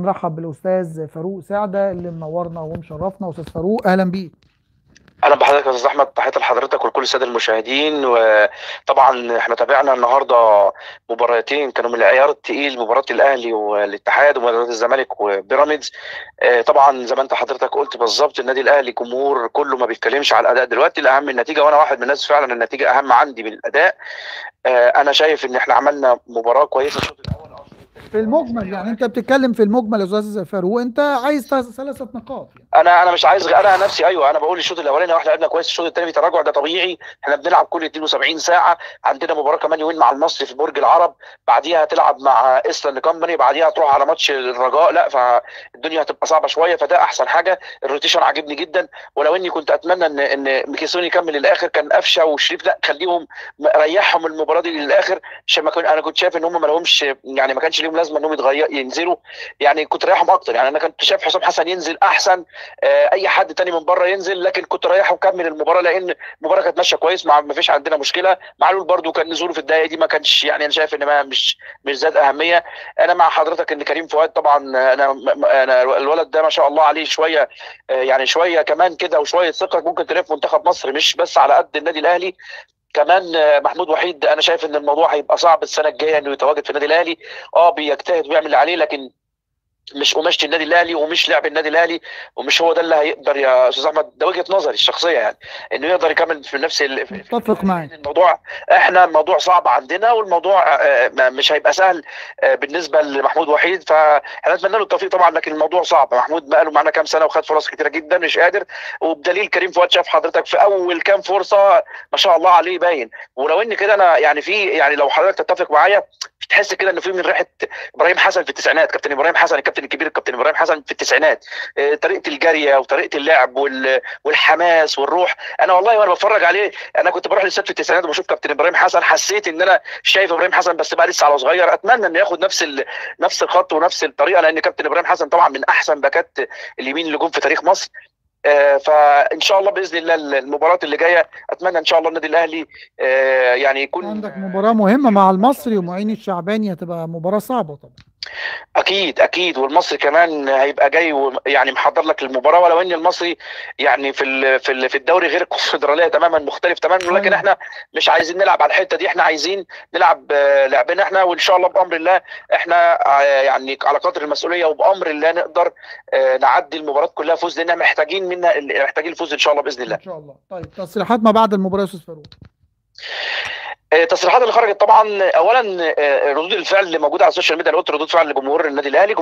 نرحب بالأستاذ فاروق سعدة اللي منورنا ومشرفنا. أستاذ فاروق أهلا بيك. أهلا بحضرتك يا أستاذ أحمد. تحياتي لحضرتك ولكل السادة المشاهدين. وطبعا إحنا تابعنا النهارده مباراتين. كانوا من العيار التقيل مباراة الأهلي والاتحاد ومباراة الزمالك وبيراميدز. آه، طبعا زي ما أنت حضرتك قلت بالظبط النادي الأهلي جمهور كله ما بيتكلمش على الأداء. دلوقتي الأهم النتيجة وأنا واحد من الناس فعلا النتيجة أهم عندي من الاداء آه، أنا شايف إن إحنا عملنا مباراة كويسة. الشوط الأول أو الشوط الثاني في المجمل يعني انت بتتكلم في المجمل يا أستاذ فاروق انت عايز ثلاثة نقاط يعني. أنا أنا مش عايز أنا نفسي أيوه أنا بقول الشوط الأولاني إحنا لعبنا كويس الشوط الثاني تراجع ده طبيعي إحنا بنلعب كل 72 ساعة عندنا مباراة كمان يومين مع المصري في برج العرب بعديها هتلعب مع ايسترن كومباني بعديها هتروح على ماتش الرجاء لا فالدنيا هتبقى صعبة شوية فده أحسن حاجة. ال rotation عاجبني جدا. ولو إني كنت أتمنى إن إن ميكيسوني يكمل للآخر كان أفشة وشريف لا خليهم ريحهم المباراة دي للآخر. عشان ما كنت أنا كنت شايف إن هم ما لهمش يعني ما كانش ليهم لازمة إنهم يتغير ينزلوا. يعني كنت رايحهم أكتر. يعني أنا كنت شايف حسام حسن ينزل أحسن آه، أي حد تاني من بره ينزل لكن كنت رايح وكمل المباراة لأن المباراة كانت ماشية كويس. ما فيش عندنا مشكلة. معلول برده كان نزوله في الدقائق دي ما كانش يعني أنا شايف إن ما مش مش ذات أهمية. أنا مع حضرتك إن كريم فؤاد طبعا أنا أنا الولد ده ما شاء الله عليه شوية آه، يعني شوية كمان كده وشوية ثقة ممكن تلاقيه في منتخب مصر مش بس على قد النادي الأهلي كمان آه، محمود وحيد أنا شايف إن الموضوع هيبقى صعب السنة الجاية إنه يتواجد في النادي الأهلي آه بيجتهد ويعمل اللي عليه لكن مش قماشة النادي الأهلي ومش لعب النادي الأهلي ومش هو ده اللي هيقدر يا أستاذ أحمد. ده وجهة نظري الشخصية يعني إنه يقدر يكمل في نفس متفق معاك. الموضوع إحنا الموضوع صعب عندنا والموضوع آه، مش هيبقى سهل آه، بالنسبة لمحمود وحيد. فاحنا نتمنى له التوفيق طبعا لكن الموضوع صعب. محمود بقى له معانا كام سنة وخد فرص كتيرة جدا مش قادر. وبدليل كريم فؤاد شاف حضرتك في أول كام فرصة ما شاء الله عليه باين. ولو إن كده أنا يعني في يعني لو حضرتك تتفق معايا تحس كده إنه في من ريحة إبراهيم حسن في التسعينات. كابتن إبراهيم حسن الكابتن الكبير الكابتن إبراهيم حسن في التسعينات. آه، طريقة الجارية وطريقة اللعب وال- والحماس والروح. أنا والله وأنا بتفرج عليه أنا كنت بروح للست في التسعينات وبشوف كابتن إبراهيم حسن حسيت إن أنا شايف إبراهيم حسن بس بقى لسه على صغير. أتمنى إنه ياخد نفس. نفس الخط ونفس الطريقة لأن كابتن إبراهيم حسن طبعا من أحسن باكات اليمين اللي جم في تاريخ مصر. آه، فإن شاء الله بإذن الله المباراة اللي جاية أتمنى إن شاء الله النادي الأهلي آه، يعني يكون عندك مباراة مهمة مع المصري ومعين الشعباني هتبقى مباراة صعبة طبعا. أكيد أكيد. والمصري كمان هيبقى جاي يعني محضر لك المباراة ولو إن المصري يعني في في في الدوري غير الكونفدرالية تماما مختلف تماما ولكن. إحنا مش عايزين نلعب على الحتة دي. إحنا عايزين نلعب لعبنا إحنا وإن شاء الله بأمر الله إحنا يعني على قدر المسؤولية وبأمر الله نقدر آه، نعدي المباراة كلها فوز لأن محتاجين منها محتاجين الفوز إن شاء الله بإذن الله. إن شاء الله. طيب تصريحات ما بعد المباراة يا أستاذ فاروق. التصريحات اللي خرجت طبعا اولا آه، ردود الفعل اللي موجودة على ال social media أنا قلت ردود فعل لجمهور النادي الأهلي.